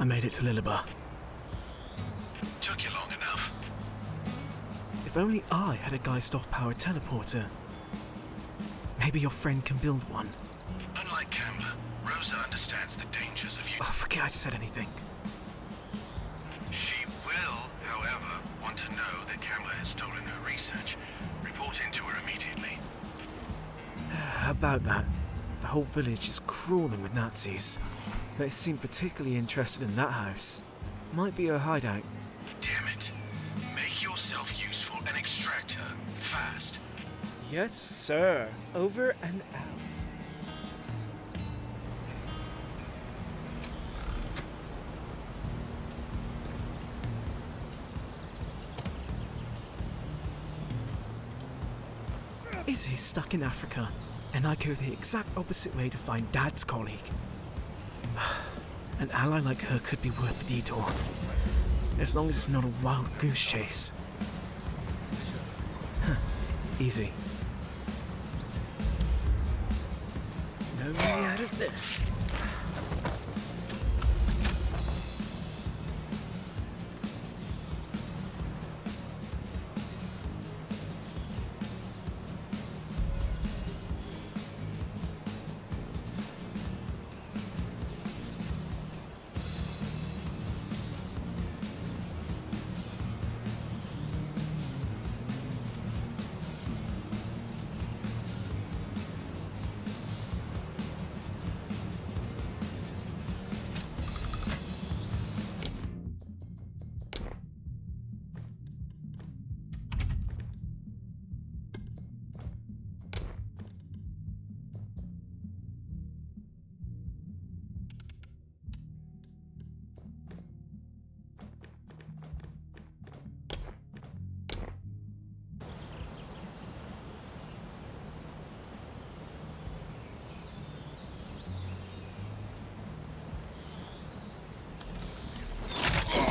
I made it to Lillibah. Took you long enough. If only I had a Geiststoff-powered teleporter. Maybe your friend can build one. Unlike Kammler, Rosa understands the dangers of you. Oh, forget I said anything. She will, however, want to know that Kammler has stolen her research. Report into her immediately. How about that? The whole village is crawling with Nazis. They seem particularly interested in that house. Might be her hideout. Damn it. Make yourself useful and extract her. Fast. Yes, sir. Over and out. Izzy's stuck in Africa, and I go the exact opposite way to find Dad's colleague. An ally like her could be worth the detour, as long as it's not a wild goose chase. Huh. Easy. No way out of this.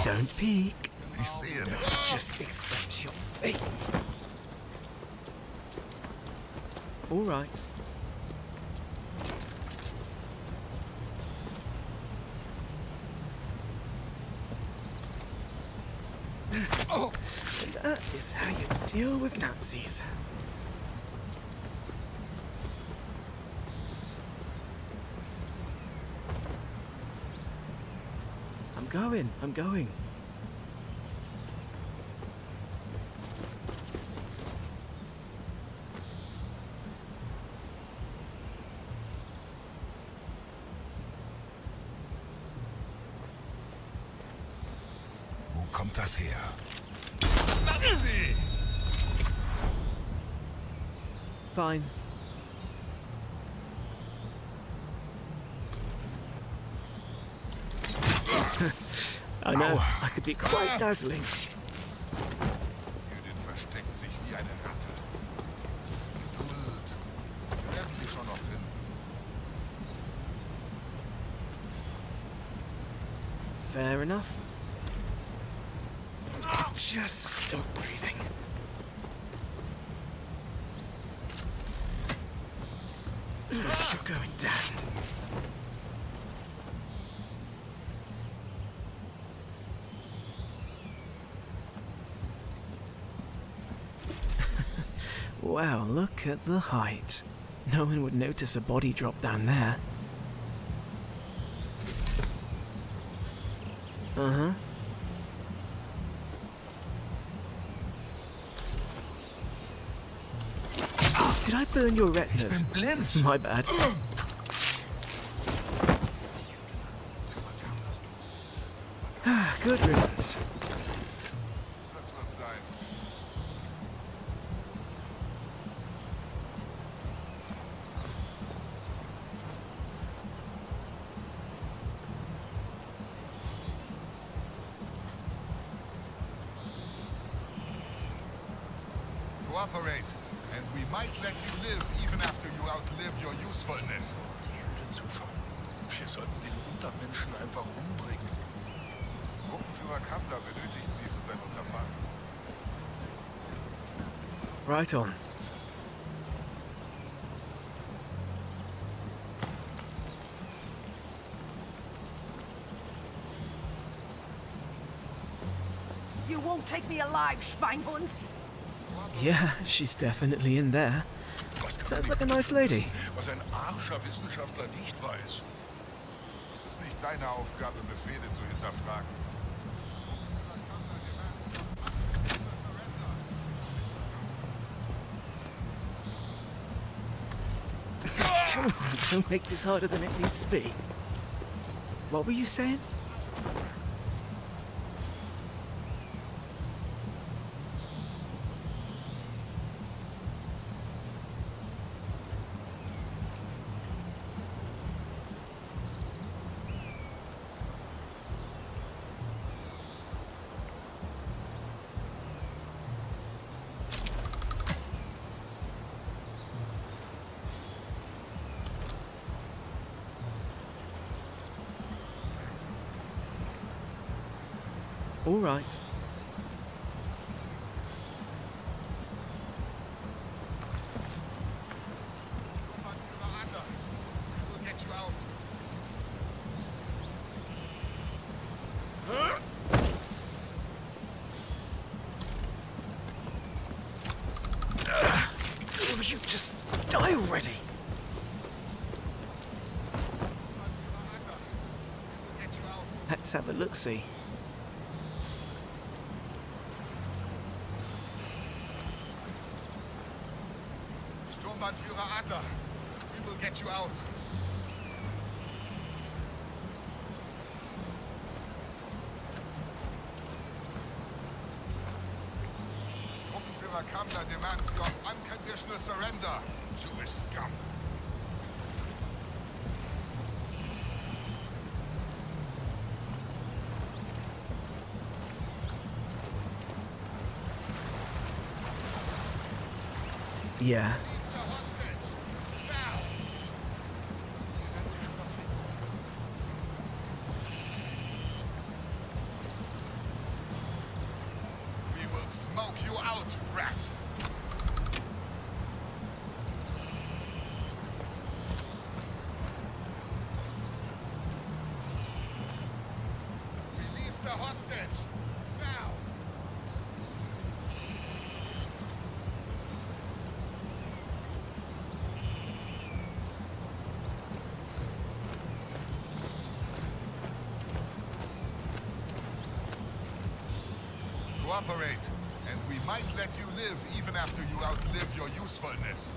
Don't peek. Ich sehe nicht. Just accept your fate. All right. Oh, and that is how you deal with Nazis. Going, I'm going. Wo kommt das her? Nazi! Fine. I know, Aua. I could be quite ah. dazzling. Judith versteckt sich wie eine Ratte. Geduld. Lernt sie schon noch. Fair enough. Just stop breathing. You're going down. Wow, look at the height. No one would notice a body drop down there. Uh huh. Oh, did I burn your retinas? bin blind. My bad. right on. You won't take me alive, Schweinhunds! Yeah, she's definitely in there. Sounds like a nice lady. Was ein arscher Wissenschaftler nicht weiß. Es ist nicht deine Aufgabe, Befehle zu hinterfragen. Don't make this harder than it needs to be. What were you saying? All right. Miranda, we will get you. Just die already? Miranda, we will get you out. Let's have a look Demands your unconditional surrender, Jewish scum. Yeah. Release the hostage. Now! We will smoke you out, rat! Release the hostage! Now! Cooperate, we might let you live even after you outlive your usefulness.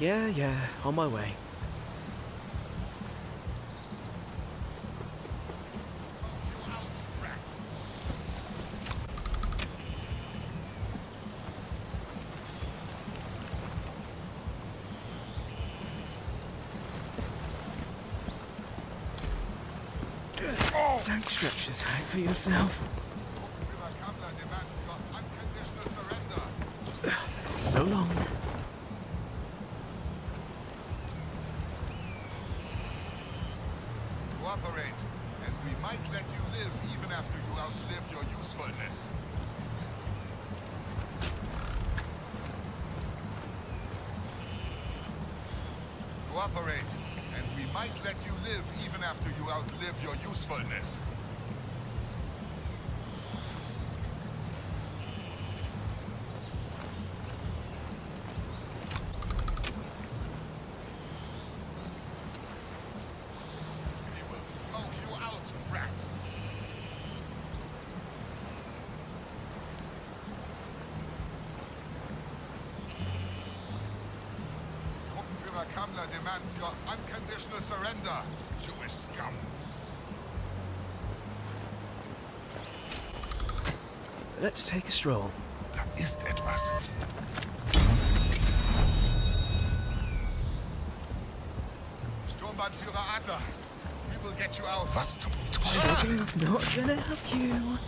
Yeah, yeah, on my way. You out, rat! Don't stretch this out for yourself. Gruppenführer Kammler demands your unconditional surrender. So long. Cooperate, and we might let you live even after you outlive your usefulness. Cooperate, and we might let you live even after you outlive your usefulness. We will smoke you out, rat! Gruppenführer demands your unconditional surrender, Jewish scum. Let's take a stroll. Da ist etwas. Sturmbannführer Adler, we will get you out. Was zum Teufel? It's not gonna help you.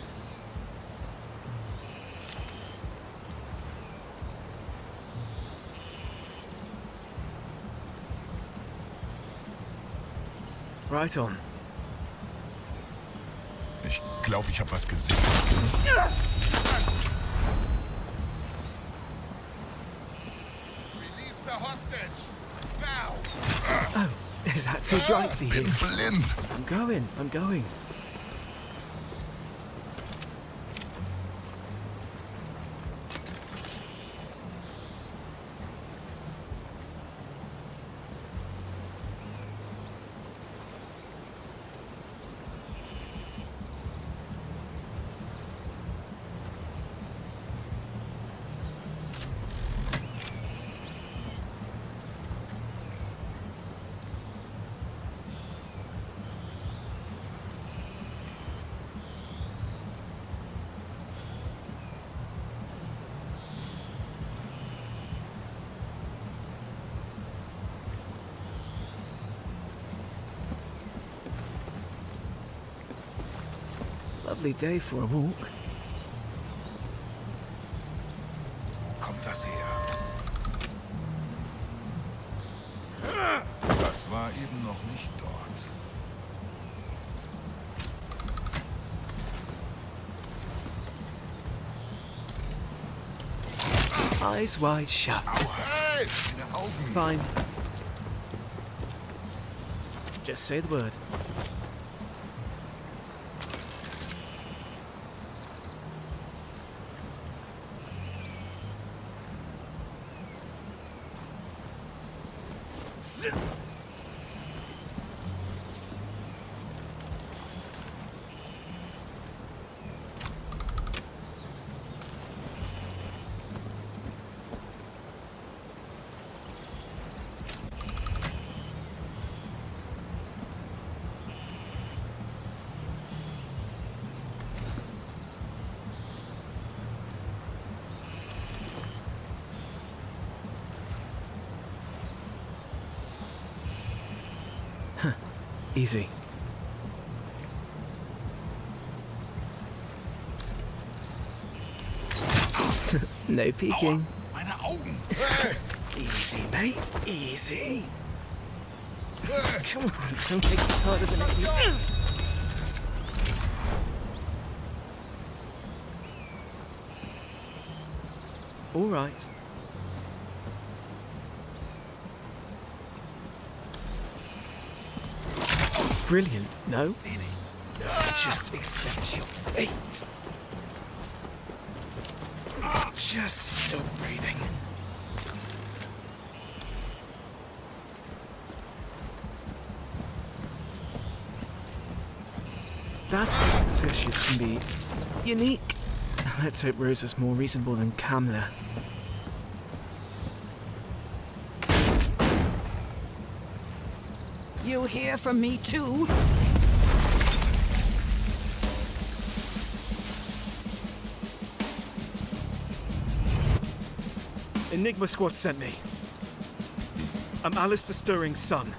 Triton. Ich glaube, ich habe was gesehen. Release the hostage! Now! Oh, is that too ah. bright for you? I'm blind. I'm going, I'm going. Lovely day for a walk. Kommt das her? Das war eben noch nicht dort. Eyes wide shut. Fine. Just say the word. Easy. no peeking. Easy, mate. Easy. Come on, don't make this harder than it needs. All right. Brilliant. No, just accept your fate. Just stop breathing. That's what associates can be unique. Let's hope Rose is more reasonable than Kammler. Hear from me too? Enigma Squad sent me. I'm Alistair Stirring's son.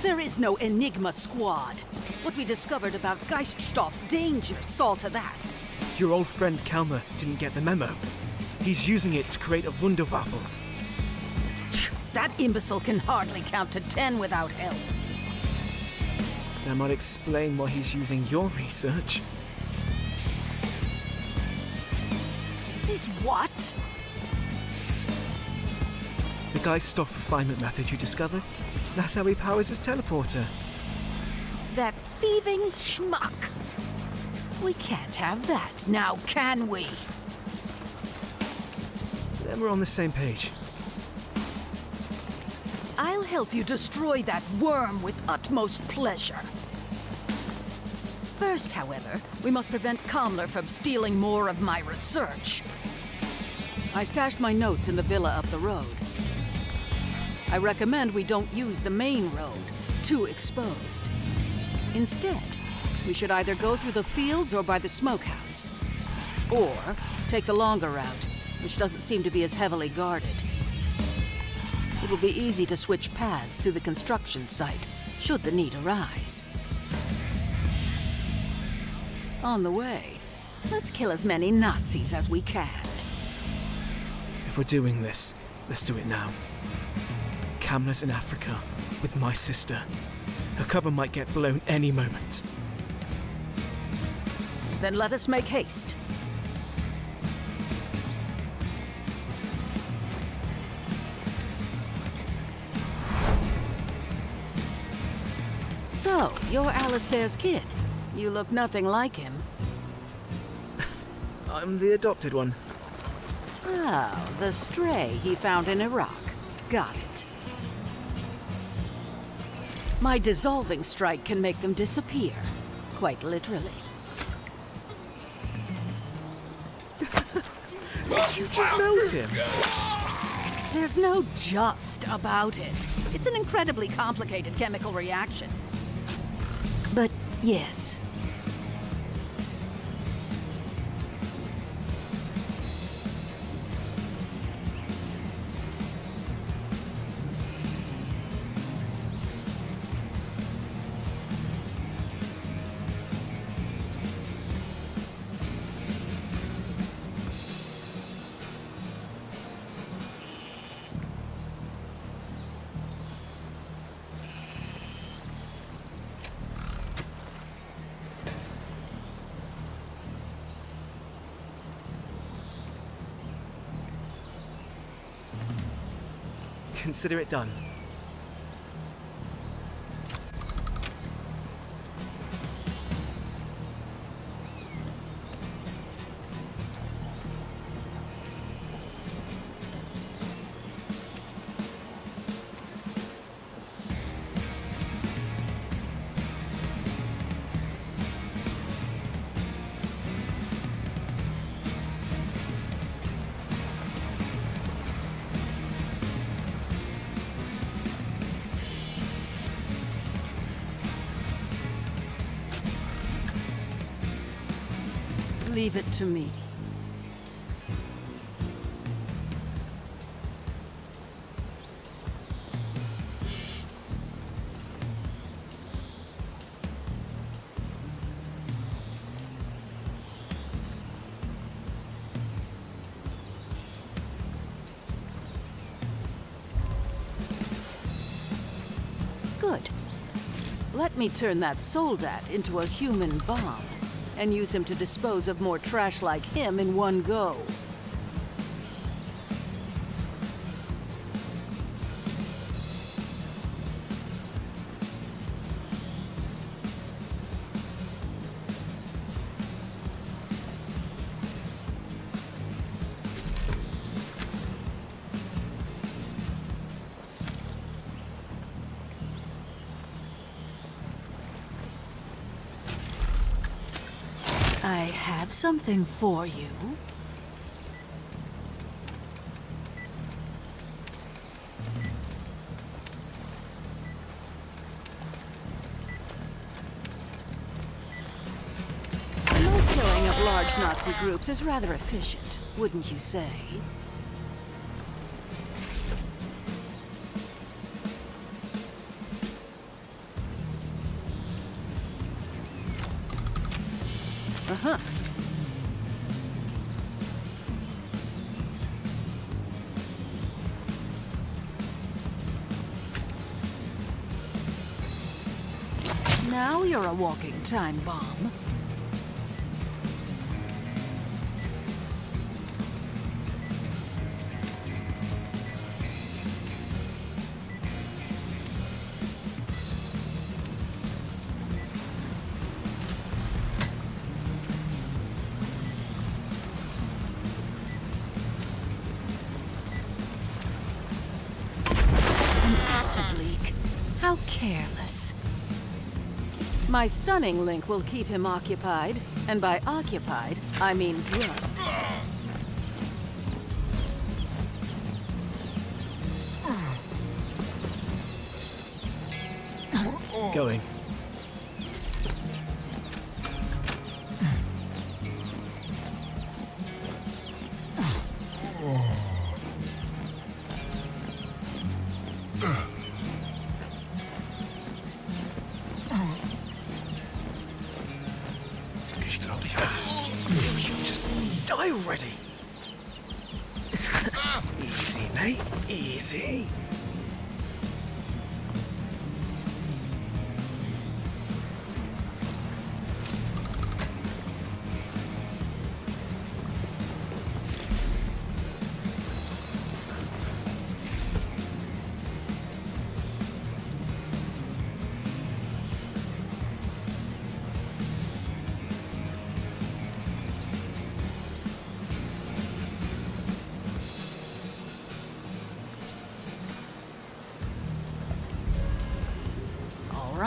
There is no Enigma squad. What we discovered about Geiststoff's danger saw to that. Your old friend Kammler didn't get the memo. He's using it to create a Wunderwaffe. That imbecile can hardly count to ten without help. That might explain why he's using your research. Is what? The Geiststoff refinement method you discovered? That's how he powers his teleporter. That thieving schmuck. We can't have that, now can we? Then we're on the same page. Help you destroy that worm with utmost pleasure. First, however, we must prevent Kammler from stealing more of my research. I stashed my notes in the villa up the road. I recommend we don't use the main road, too exposed. Instead, we should either go through the fields or by the smokehouse. Or take the longer route, which doesn't seem to be as heavily guarded. It will be easy to switch paths through the construction site, should the need arise. On the way, let's kill as many Nazis as we can. If we're doing this, let's do it now. Kammler's in Africa with my sister. Her cover might get blown any moment. Then let us make haste. So, you're Alistair's kid. You look nothing like him. I'm the adopted one. Oh, the stray he found in Iraq. Got it. My dissolving strike can make them disappear. Quite literally. Did you just melt him? There's no just about it. It's an incredibly complicated chemical reaction. Yes. Consider it done. Leave it to me. Good. Let me turn that soldat into a human bomb and use him to dispose of more trash like him in one go. Something for you. Killing of large Nazi groups is rather efficient, wouldn't you say? Uh-huh. You're a walking time bomb. My stunning link will keep him occupied, and by occupied, I mean drunk. Going.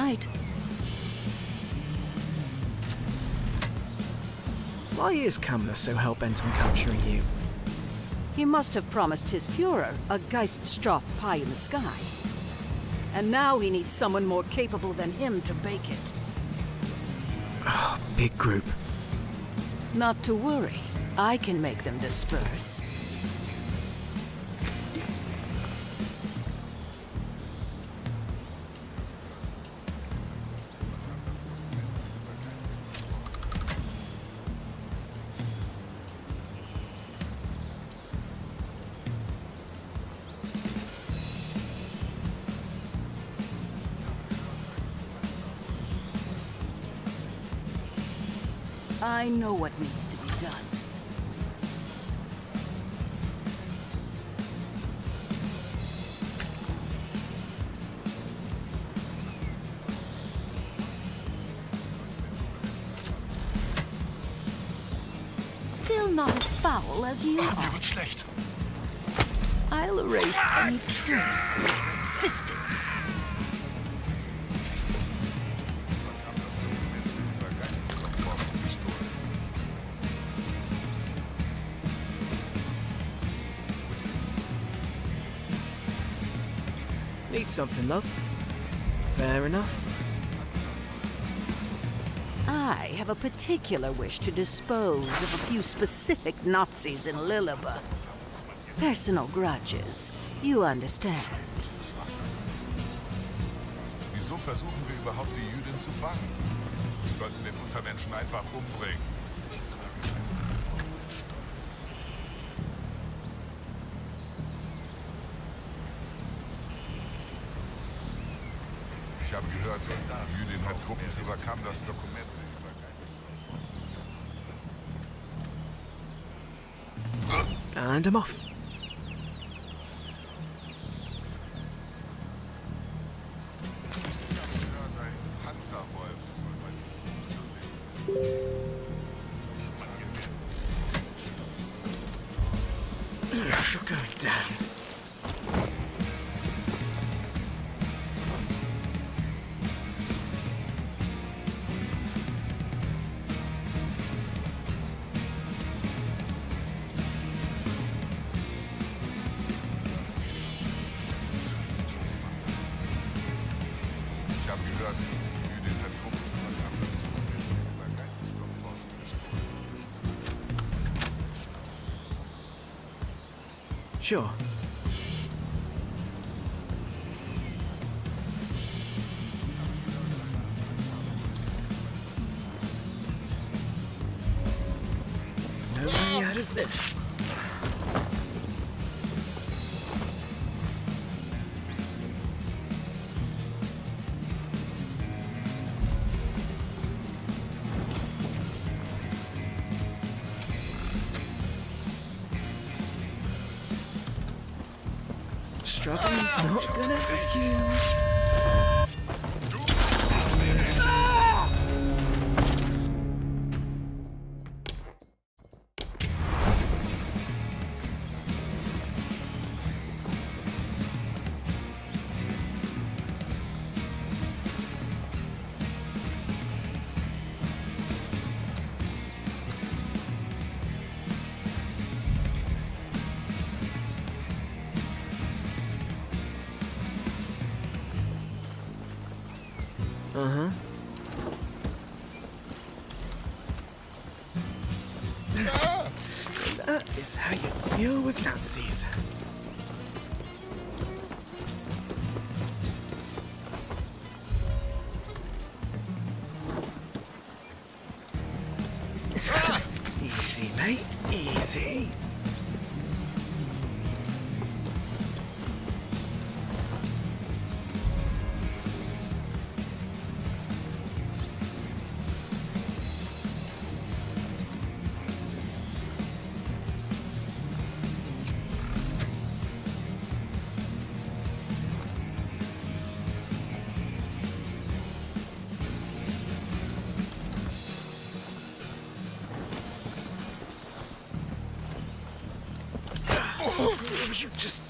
Right. Why is Kammler so hell-bent on capturing you? He must have promised his Fuhrer a Geiststoff pie in the sky. And now he needs someone more capable than him to bake it. Ah, big group. Not to worry. I can make them disperse. As you Mir wird schlecht. I'll erase any trace of your existence. Need something, love? Fair enough. I have a particular wish to dispose of a few specific Nazis in Lillibah. Personal grudges. You understand. Wieso versuchen wir überhaupt die Jüdin zu fangen? Wir sollten den Untermenschen einfach umbringen. Ich habe gehört, Jüdin hat Dokumente über And I'm off. Sure. Struggling's not gonna hurt you just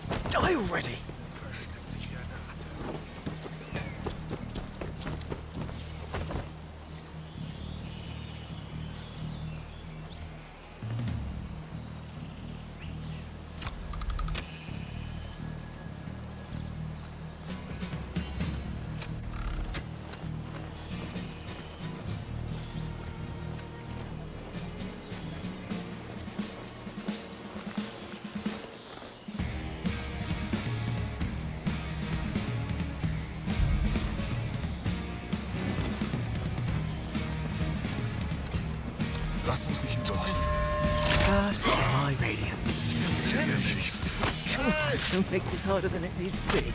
don't make this harder than it needs to be.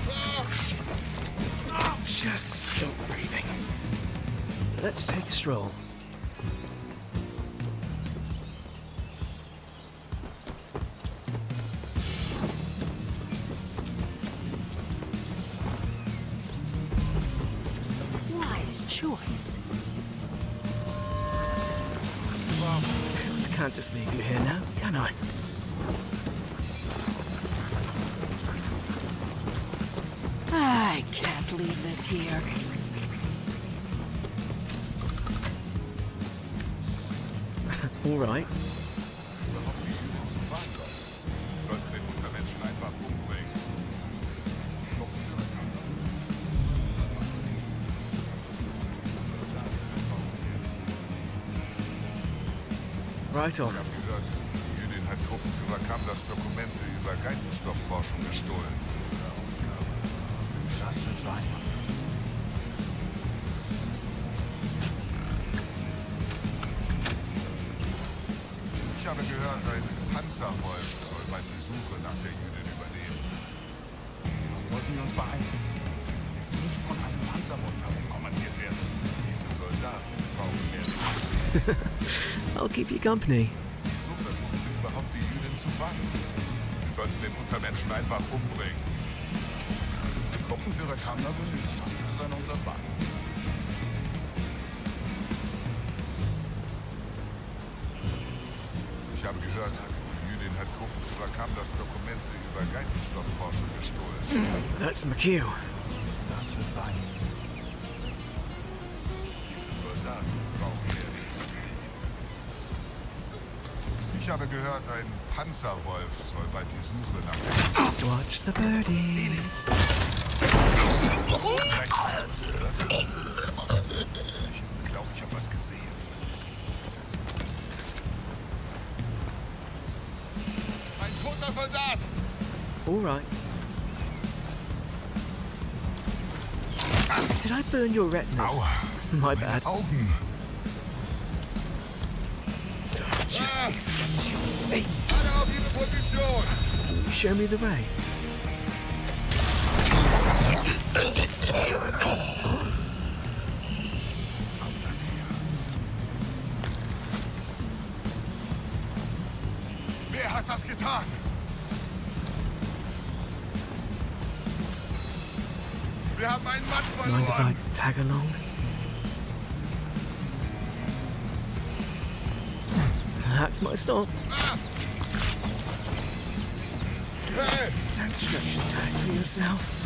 Just stop breathing. Let's take a stroll. Wise choice. I can't just leave you here now, can I? I On. Ich habe gehört, die Jüdin hat Gruppenführer Kamlers Dokumente über Geiselstoffforschung gestohlen. Das wird sein. Ich habe gehört, ein Panzerwolf soll die Suche nach der Jüdin übernehmen. Dann sollten wir uns beeilen. Jetzt nicht von einem Panzerwolf herumkommandiert werden. Diese Soldaten brauchen mehr Disziplin. I'll keep you company. So versuchen wir überhaupt die Jüdin zu fangen. Wir sollten den Untermenschen einfach umbringen. Gruppenführer Kammler benötigt sie für sein Unterfangen. Ich habe gehört, die Jüdin hat Gruppenführer Kamlers Dokumente über Geiselstoffforschung gestohlen. That's McHugh. Das wird sein. Ich habe gehört, ein Panzerwolf soll bald die Suche nach der Watch the birdies. nichts. Ich glaube, ich habe was gesehen. Ein toter Soldat! All right. Did I burn your retinas? Aua! My bad. Augen! Ihre Position! show me the way. Wer hat das getan? Mind if I tag along? That's my stop. Tag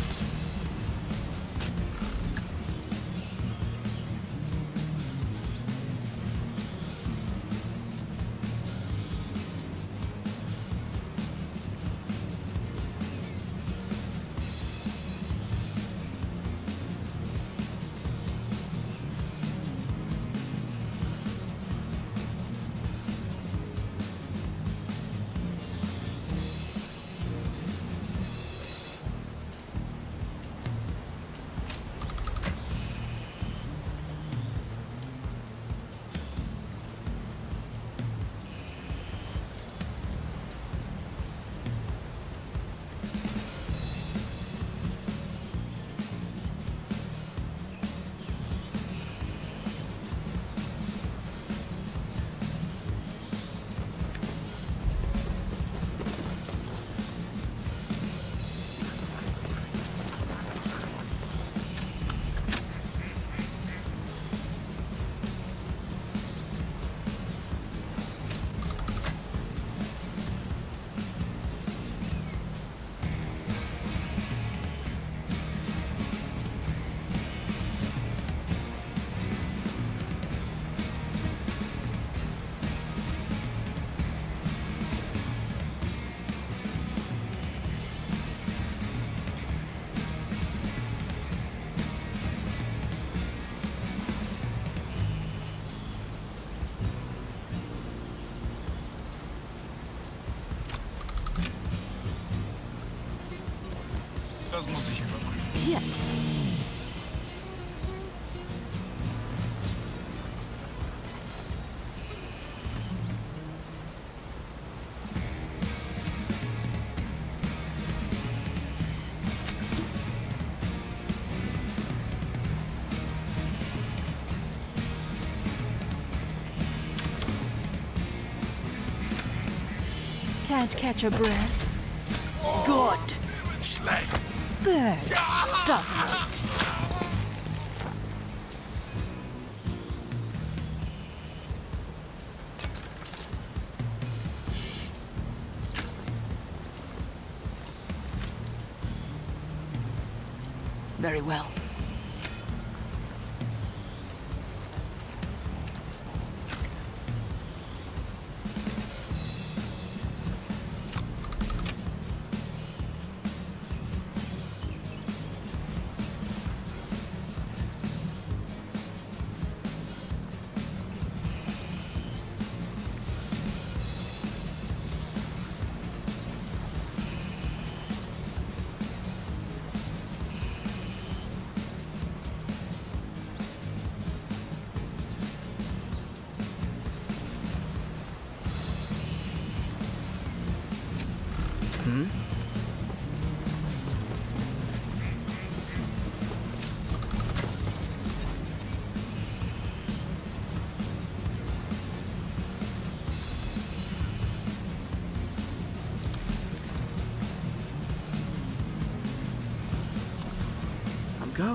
Das muss ich überprüfen. Yes. Can't catch a breath. Oh, Good. Slag. Burns, doesn't it? Very well.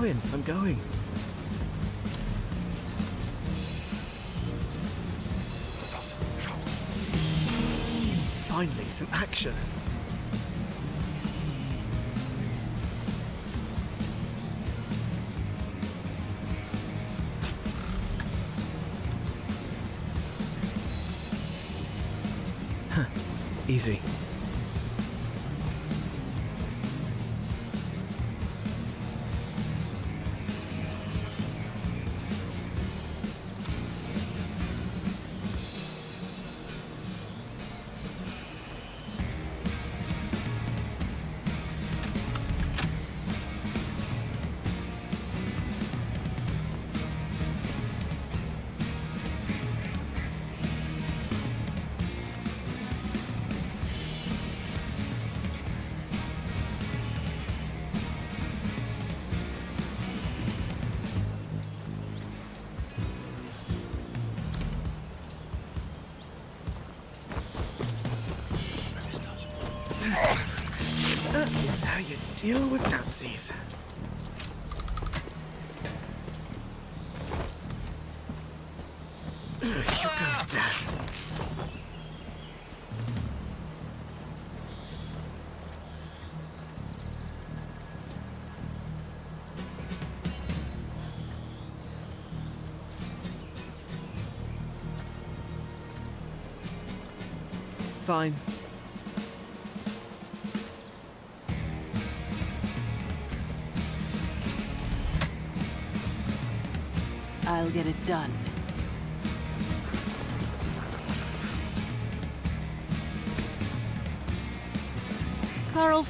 Going, I'm going. Finally, some action. Deal with Nazis. Ugh, You're going down. Ah! Fine.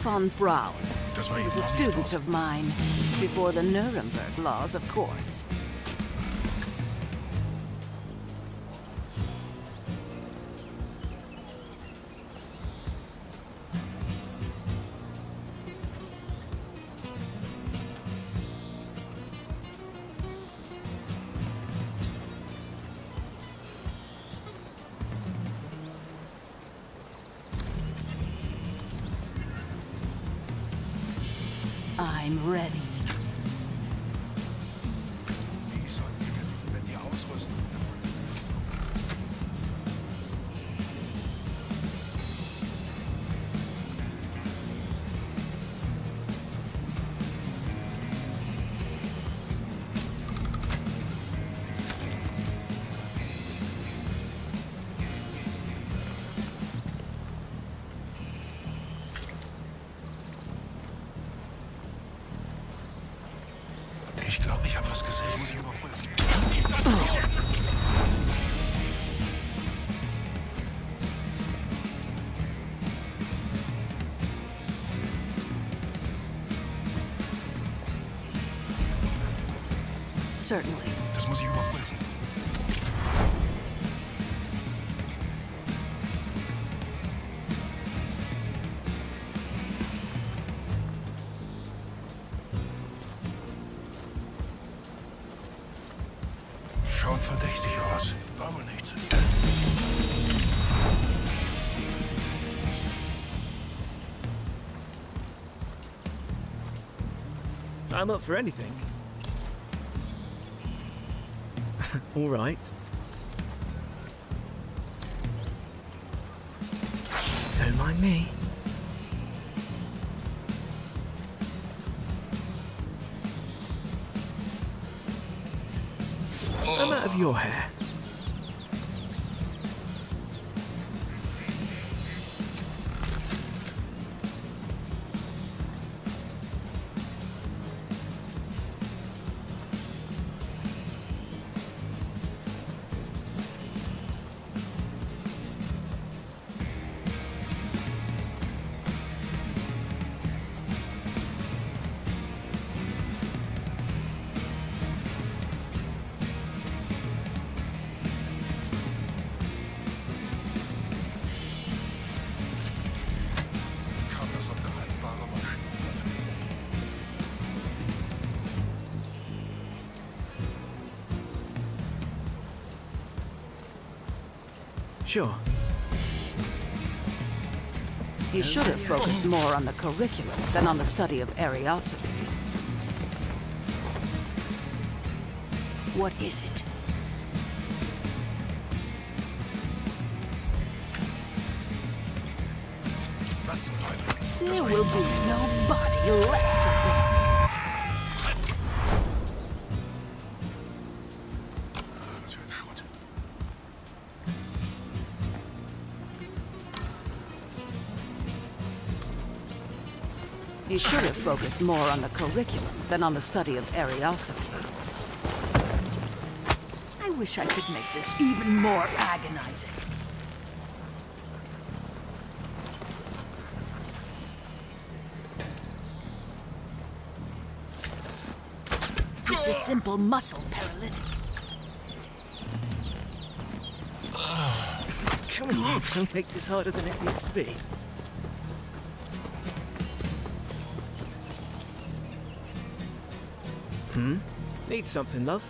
Von Braun war was a student of mine before the Nuremberg laws, of course. I'm ready. Certainly. Das muss ich überprüfen. Schaut verdächtig aus. War wohl nichts. I'm up for anything. All right. Don't mind me. I'm out of your hair. Sure. You should have focused more on the curriculum than on the study of Ariosophy. What is it? Was zum Teufel? There will be no body left focused more on the curriculum than on the study of Ariosophy. I wish I could make this even more agonizing. It's a simple muscle paralytic. Come on, don't make this harder than it needs to be. Need something, love?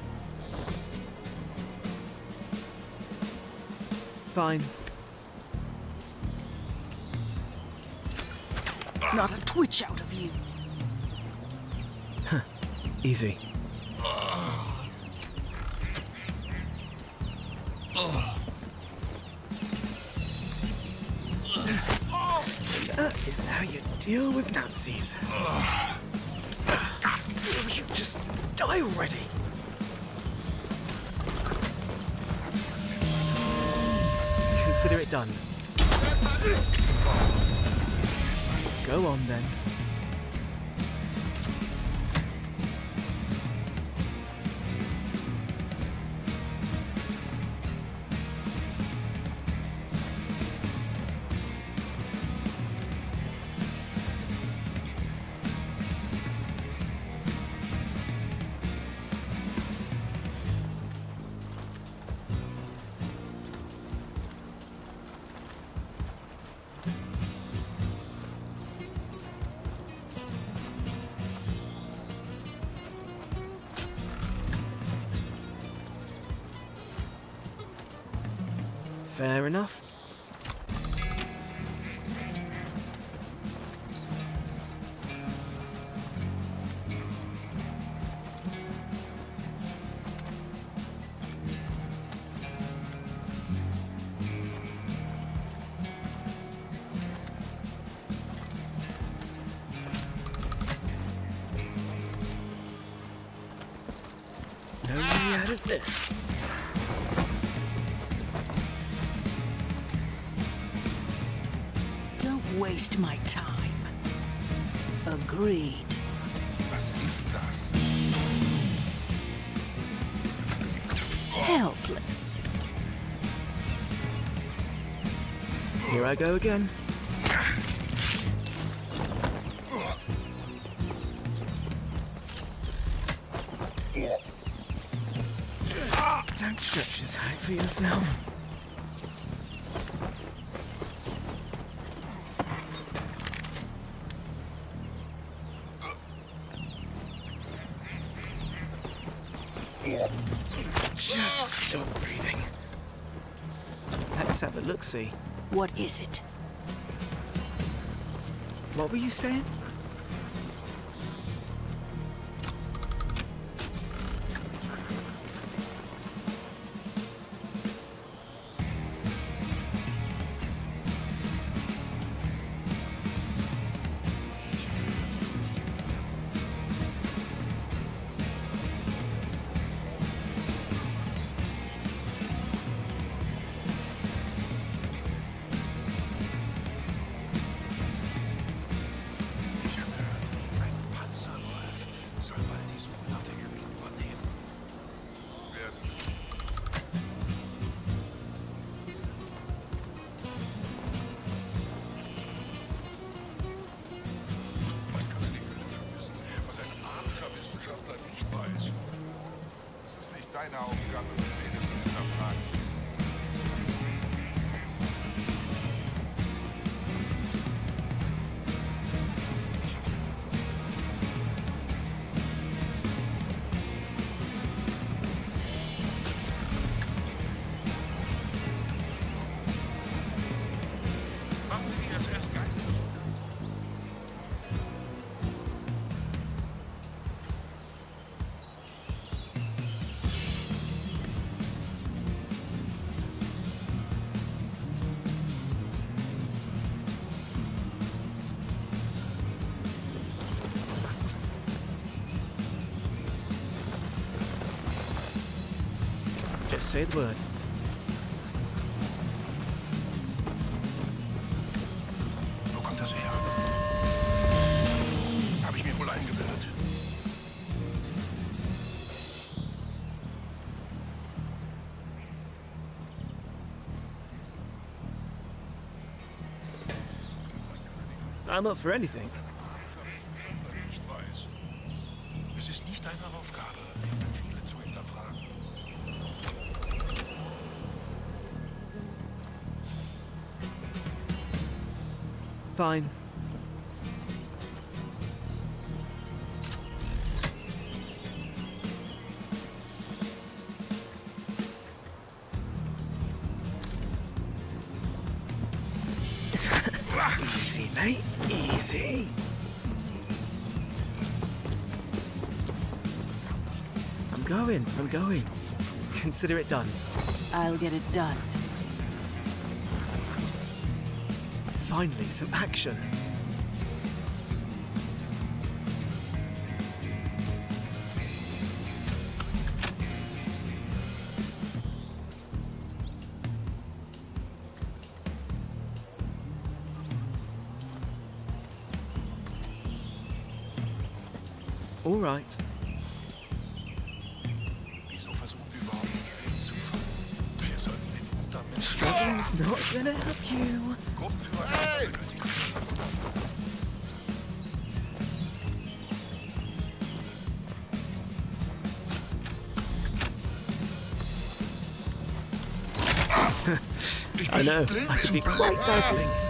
Fine. Not a twitch out of you. Easy. That is how you deal with Nazis. You should just die already. Consider it done. Go on then. Waste my time. Agreed. Was ist das? Helpless. Here I go again. Don't stretch this out for yourself. Just stop breathing. Let's have a look-see. What is it? What were you saying? Say the word. Wo kommt das her? Habe ich mir wohl eingebildet. I'm up for anything. Fine. Easy, mate. Easy. I'm going. I'm going. Consider it done. I'll get it done. Finally, some action. All right. Struggling's not gonna help you. Ich I know. I be quite dazzling.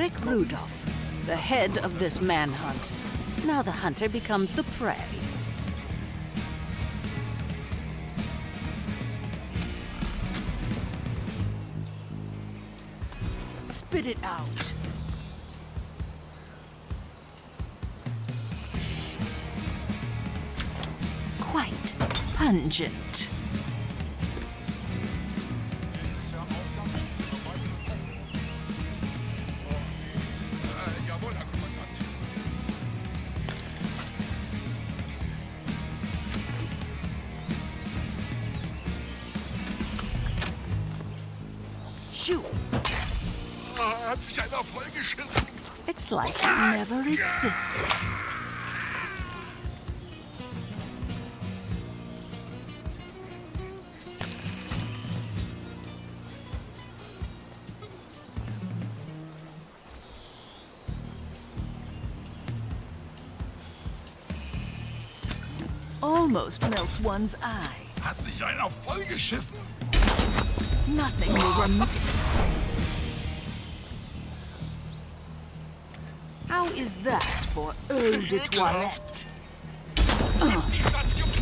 Eric Rudolph, the head of this manhunt. Now the hunter becomes the prey. Spit it out. Quite pungent. Like it never existed. almost melts one's eye. Hat sich einer vollgeschissen? Nothing will is that for eau de toilette? Jetzt die Stadt juckt.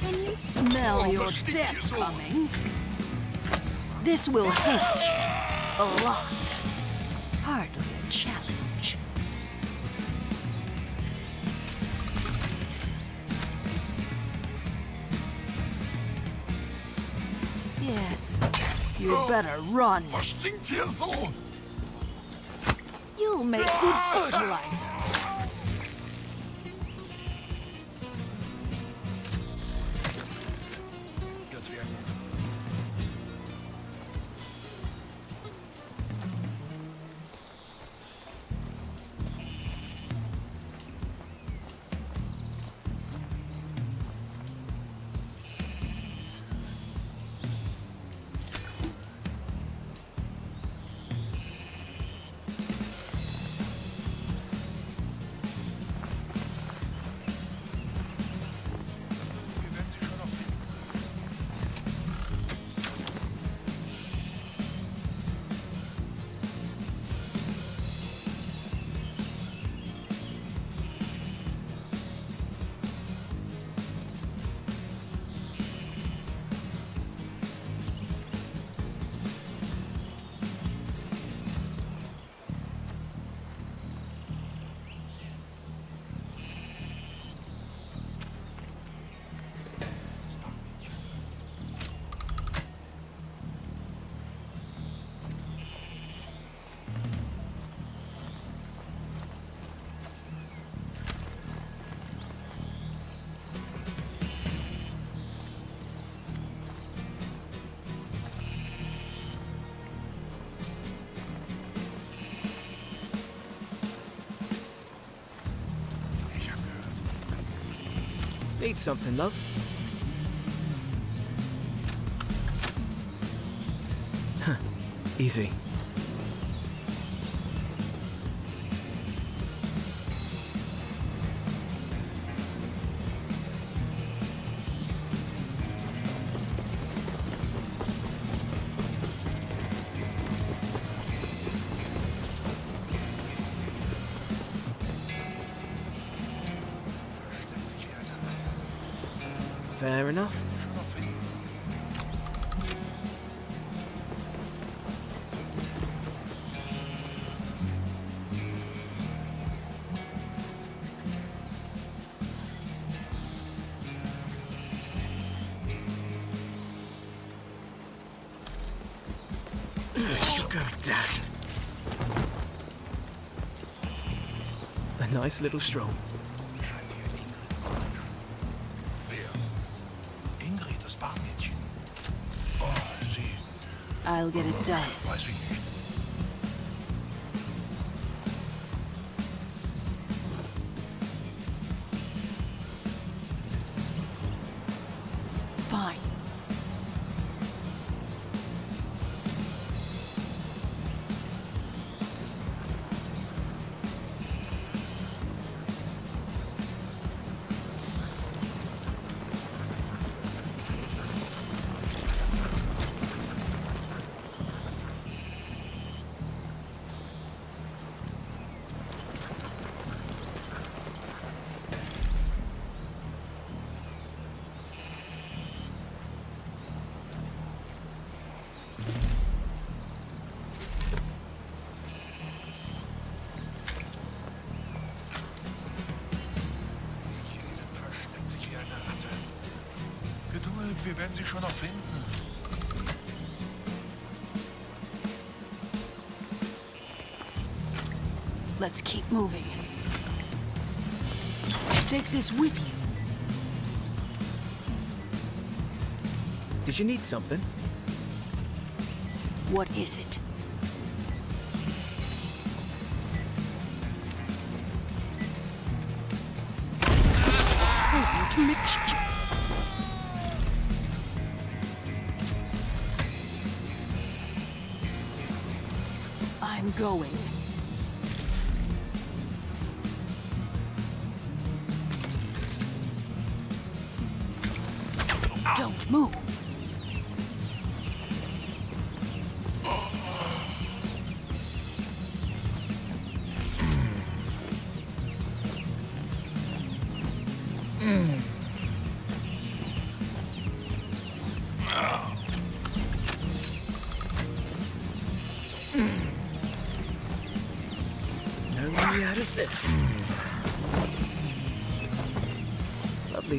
Can you smell your death coming? This will hurt a lot. Hardly a challenge. You better run. Was stinkt so? You'll make good fertilizer. Need something, love? Huh. Easy. Nice little stroll. Scheint hier Ingrid. Wer? Ingrid, das Barmädchen. Oh, sie. I'll get it done. Wir werden sie schon noch finden. Let's keep moving. Take this with you. Did you need something? What is it? Going.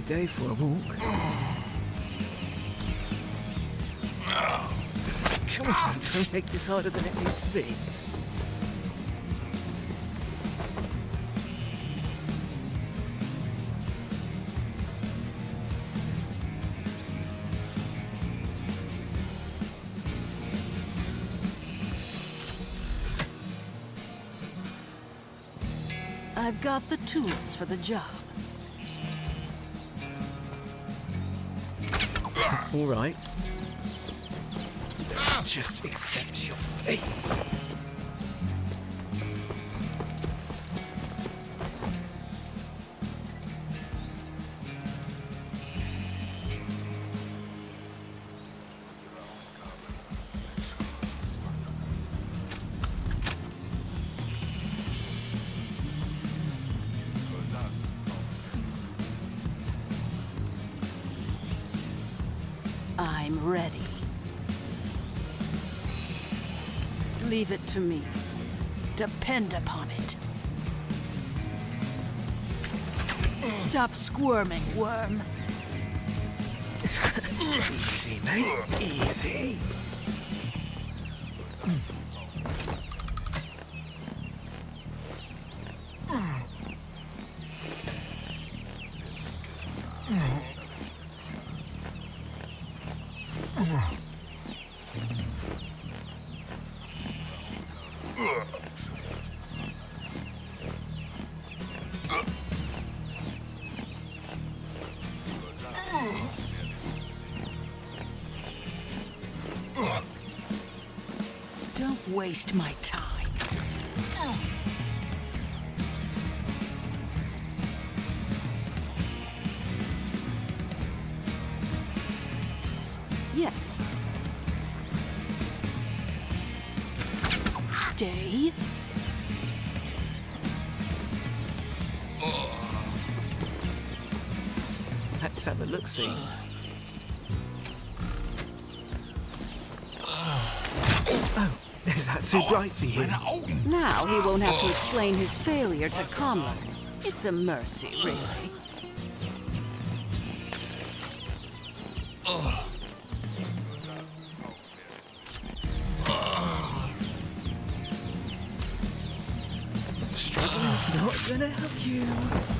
Day for a walk. Come on, don't make this harder than it needs to be. I've got the tools for the job. All right. Just accept your fate. To me. Depend upon it. Stop squirming, worm. Easy, mate. Easy. Waste my time. Yes. Stay. Let's have a look uh, is that too bright for you? Meine Augen! Now he won't have to explain his failure to Kammler. It's a mercy, really. Struggling's not gonna help you.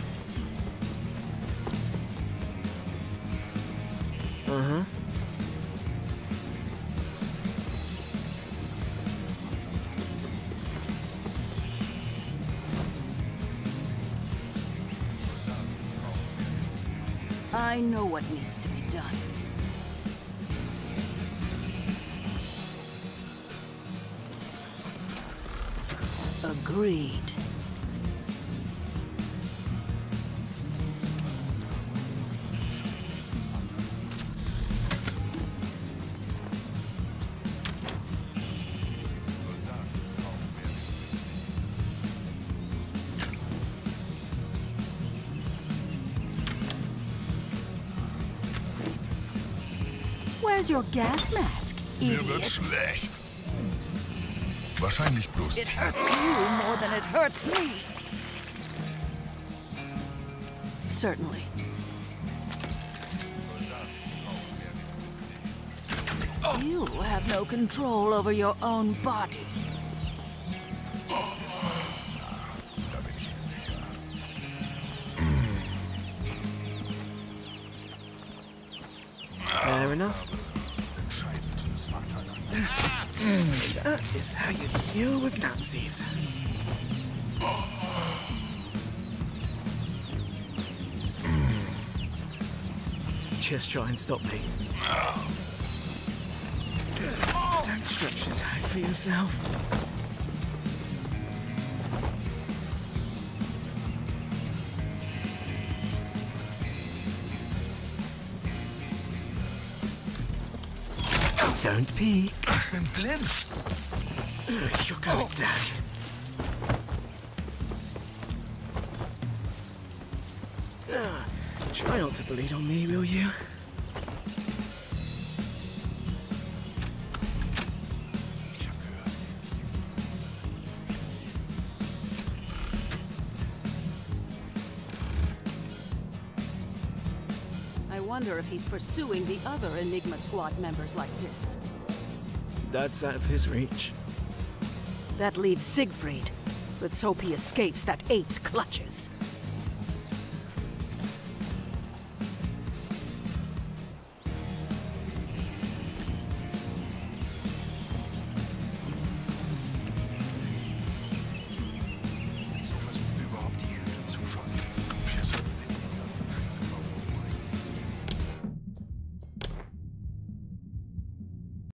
Where's your gas mask, Mir wird idiot? schlecht. Wahrscheinlich bloß It hurts you more than it hurts me. Certainly. You have no control over your own body. Da bin ich mir sicher. Fair enough. That is how you deal with Nazis. Just try and stop me. Don't stretch this out for yourself. Don't peek. Ich bin. You're going down. Ah, Try not to bleed on me, will you? Ich hab gehört. I wonder if he's pursuing the other Enigma Squad members like this. That's out of his reach. That leaves Siegfried. Let's hope he escapes that ape's clutches.